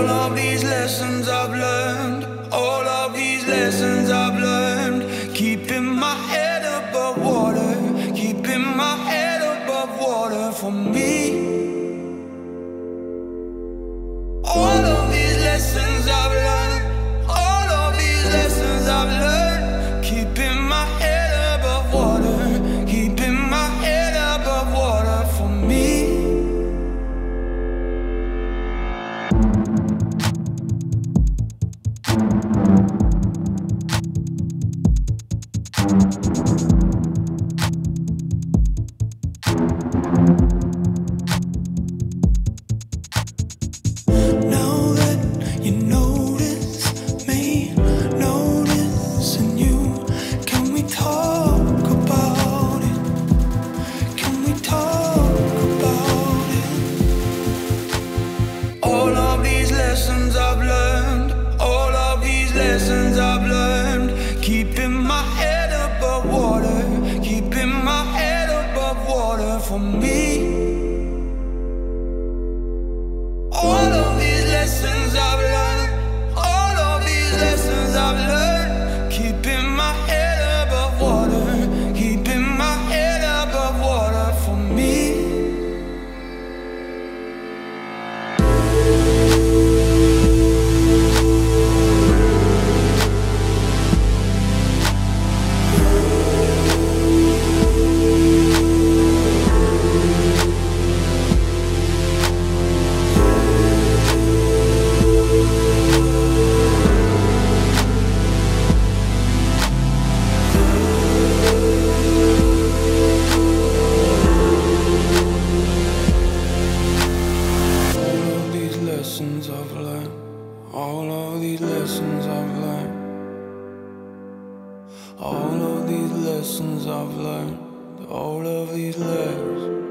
All of these lessons I've learned, all of these lessons I've learned. Keeping my head above water, keeping my head above water for me. for me. All of these lessons I've learned, all of these lessons I've learned. All of these lessons I've learned. All of these lessons I've learned. All of these lessons.